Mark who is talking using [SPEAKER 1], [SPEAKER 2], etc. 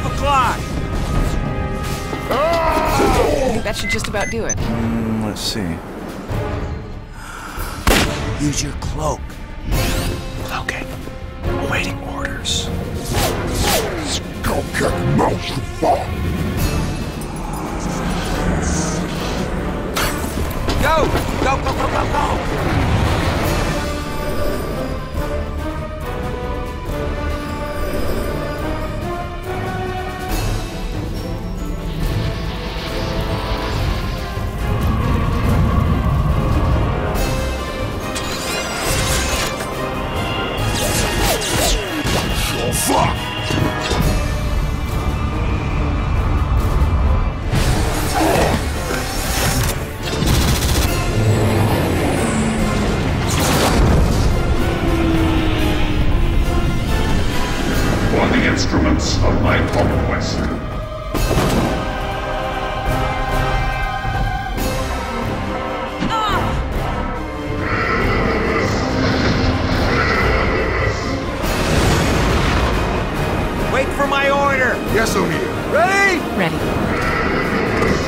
[SPEAKER 1] 12 o'clock!
[SPEAKER 2] That should just about do it.
[SPEAKER 3] Mm, let's see.
[SPEAKER 1] Use your cloak.
[SPEAKER 3] Okay. Awaiting orders.
[SPEAKER 4] Go kick mouse you instruments
[SPEAKER 1] of my conquest. Wait for my order! Yes, O'Neill. Ready? Ready.